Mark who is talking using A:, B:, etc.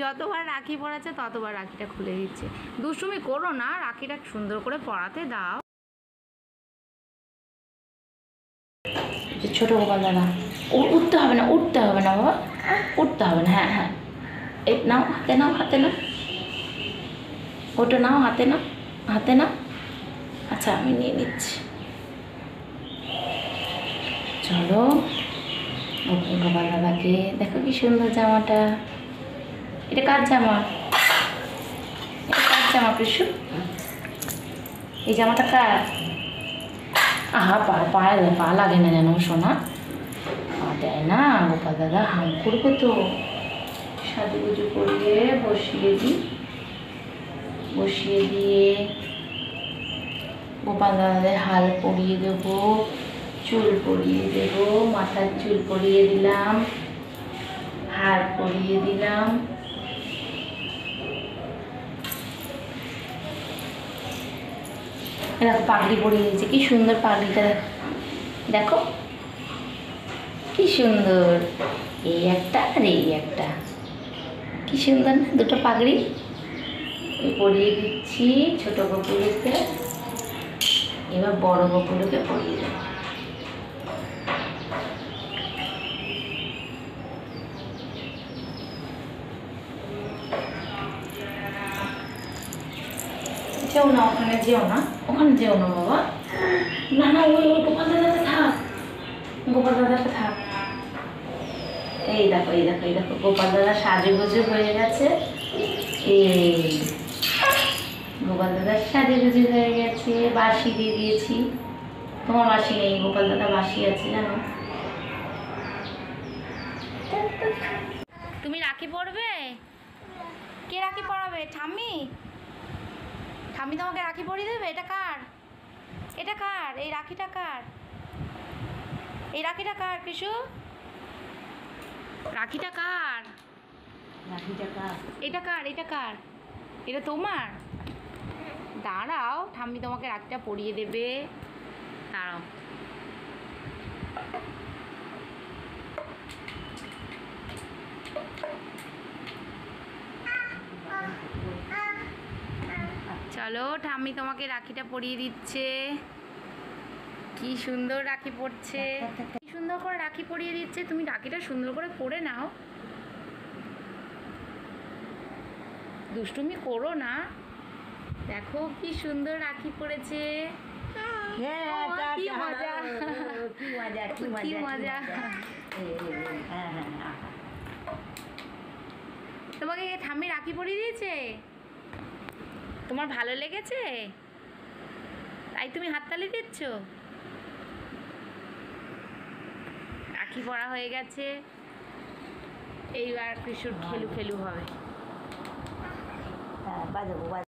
A: যতবার রাখি পড়াচ্ছে ততবার রাখিটা খুলে দিচ্ছে। দুষ্টুমি করো না, রাখিটা সুন্দর করে পড়াতে দাও।
B: ছোট দাদা উঠতে হবে না, উঠতে হবে না বাবা। উঠতে হবে না হ্যাঁ হ্যাঁ। এই নাও, হাতে নাও হাতে নাও। ওটা নাও, হাতে নাও হাতে নাও। আচ্ছা আমি নিয়ে নিচ্ছি। চলো গোপাল দাদাকে। দেখো কি সুন্দর জামাটা। এটা কার জামা? এটা কার জামা, পিসু? এই জামাটা কার? আহা, পা, পায়ে পা লাগে না যেন, সোনা। পা দেয় না গোপাল দাদা, হাম করবে তো। সাজুগুজু করিয়ে বসিয়ে দিই বসিয়ে দিয়ে গোপাল দাদাদের হাল পরিয়ে দেবো, চুল পরিয়ে দেবো, মাথার চুল পরিয়ে দিলাম, হার পরিয়ে দিলাম। দেখো পাগড়ি পরিয়ে দিয়েছে কি সুন্দর পাগড়িটা দেখো। কি সুন্দর। এই একটা আর এই একটা। কি সুন্দর না, দুটো পাগড়ি পরিয়ে দিচ্ছি, ছোটো বকুলকে। এবার বড় বকুলকে পরিয়ে দেবো। যেও না, ওখানে যেও না। ওখানে যেও না, বাবা। না না, ওই ওই গোপাল দাদাটা থাক। গোপাল দাদাটা থাক। এই দেখো এই দেখো এই দেখো, গোপাল দাদা সাজে গুজে হয়ে গেছে। এই, গোপাল দাদার সাজে গুজে হয়ে গেছে বাসি দিয়ে দিয়েছি। তোমার বাসি নেই, গোপাল দাদা বাসি আছে, জানো?
A: তুমি রাখি পড়বে কে রাখি পড়াবে ঠাম্মি? ঠাম্মি তোমাকে রাখি পরিয়ে দেবে? এটা কার? এটা কার? এই রাখিটা কার? এই রাখিটা কার কৃষু? রাখিটা কার? এটা কার? এটা কার? এটা তোমার? দাঁড়াও ঠাম্মি তোমাকে রাখিটা পরিয়ে দেবে। দাঁড়াও। চলো ঠাম্মি তোমাকে রাখিটা পরিয়ে দিচ্ছে। কি সুন্দর রাখি পড়ছে কি সুন্দর করে রাখি পরিয়ে দিচ্ছে। তুমি রাখিটা সুন্দর করে পরে নাও। দুষ্টুমি করো না। দেখো কি সুন্দর রাখি পড়েছে
C: হ্যাঁ,
A: কি মজা।
C: কি মজা হ্যাঁ হ্যাঁ
A: তোমাকে ঠাম্মি রাখি পরিয়ে দিয়েছে? তোমার ভালো লেগেছে? তাই তুমি হাততালি দিচ্ছ? রাখি পড়া হয়ে গেছে। এইবার কৃষুর খেলু খেলু হবে।
C: হ্যাঁ বাজাবো বাজাবো।